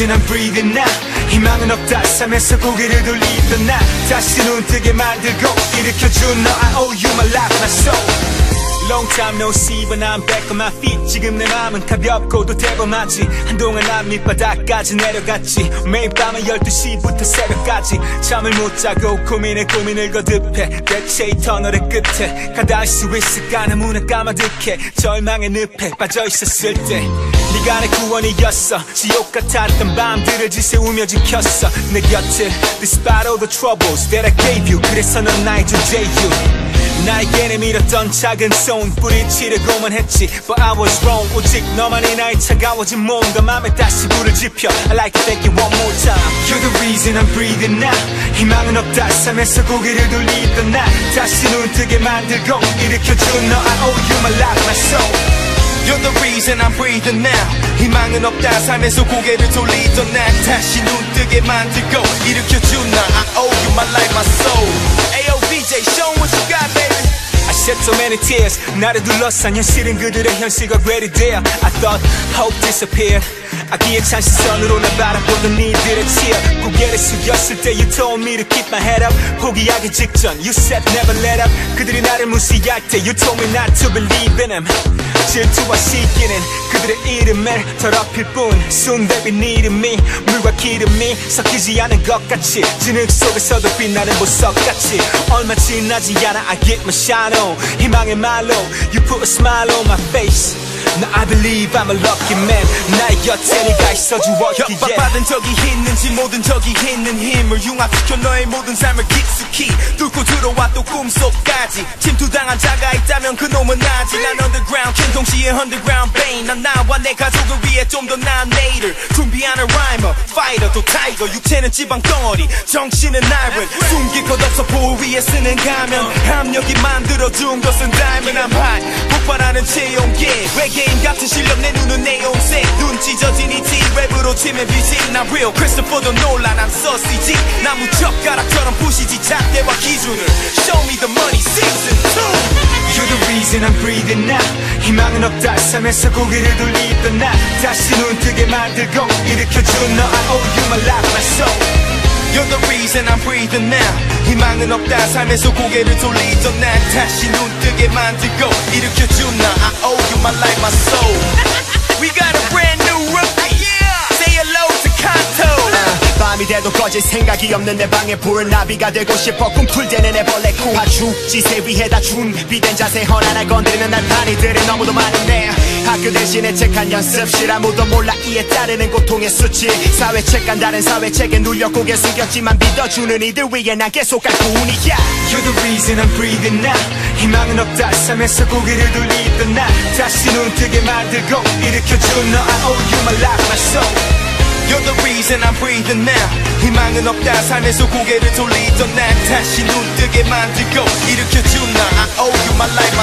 reason I'm breathing now 희망은 없다 삶에서 고개를 돌리던 나 다시 눈 뜨게 만들고 일으켜준 너 I owe you my life, my soul Long time no see but I'm back on my feet. 지금 내 마음은 가볍고도 대범하지. 한동안 난 밑바닥까지 내려갔지. 매일 밤은 12시부터 새벽까지. 잠을 못 자고 고민에 고민을 거듭해. 대체 이 터널의 끝에 가다 할 수 있을까? 너무나 까마득해. 절망의 늪에 빠져있었을 때. 네가 내 구원이었어. 지옥 같았던 밤들을 지새우며 지켰어. 내 곁을 Despite all the troubles that I gave you. 그래서 넌 나의 주제유 나에게 내밀었던 작은 손 뿌리치려고만 했지 But I was wrong 오직 너만이 나의 차가워진 몸과 맘에 다시 불을 지펴 I like to thank you one more time You're the reason I'm breathing now 희망은 없다 삶에서 고개를 돌리던 나 다시 눈 뜨게 만들고 일으켜준 너 I owe you my life, my soul You're the reason I'm breathing now 희망은 없다 삶에서 고개를 돌리던 난 다시 눈 뜨게 만들고 일으켜준 나 I owe you my life, my soul so many tears 나를 둘러싼 현실은 그들의 현실과 괴리되어 I thought hope disappeared 아기의 찬 시선으로 날 바라보던 니들의 tear 고개를 숙였을 때 You told me to keep my head up 포기하기 직전 You said never let up 그들이 나를 무시할 때 You told me not to believe in them 질투와 시기는 그들의 이름을 더럽힐 뿐 Soon they be needing me 물과 기름이 섞이지 않은 것 같이 진흙 속에서도 빛나는 보석같이 얼마 지나지 않아 I get my shine on 희망의 말로 You put a smile on my face Now I believe I'm a lucky man. 나의 곁에 네가 있어주었기에. 협박받은 적이 있는지 모든 적이 있는 힘을 융합시켜 너의 모든 삶을 깊숙이 뚫고 들어와 또 꿈속까지 침투당한 자가 있다면 그놈은 나지. 난 underground king 동시에 underground bane 난 나와 내 가족을 위해 좀 더 나은 내일을 준비하는 rhymer fighter 또 tiger. 육체는 지방 덩어리 정신은 iron. 숨길 것 없어 보호 위에 쓰는 가면 함력이 만들어준 것은 diamond. I'm hot 폭발하는 체온 계 외계인 같은 실력 내 눈은 내용색. 눈 찢어진 이티 랩으로 치면 빛이. 난 real 크리스토퍼도 놀라 난 서시지 나무 젓가락처럼 부시지 잣대와 기준을. Show me the money season 2 You're the reason I'm breathing now. 희망은 없다. 삶에서 고개를 돌리던 나. 다시 눈 뜨게 만들고 일으켜준 너 I owe you my life, reason I'm breathing now 희망은 없다 삶에서 고개를 돌리던 난 다시 눈 뜨게 만들고 일으켜준 나 I owe you my life, my soul We got a 돼도 꺼질 생각이 없는 내 방에 불나비가 되고 싶어 꿈틀대는 애벌레 쿠하 죽지 새 위해 다 준비된 자세 허나날 건드리는 날파리들이 너무도 많은데. 학교 대신에 책한 연습실 아무도 몰라 이에 따르는 고통의 수치. 사회책간 다른 사회책에 눌려 고개 숙였지만 믿어주는 이들 위해 난 계속 갈 뿐이야! You're the reason I'm breathing now. 희망은 없다. 삶에서 고개를 돌리던 나 다시 눈 뜨게 만들고 일으켜준 너 I owe you my life, my soul reason I'm breathing now 희망은 없다 삶에서 고개를 돌리던 난 다시 눈 뜨게 만들고 일으켜준 나 I owe you my life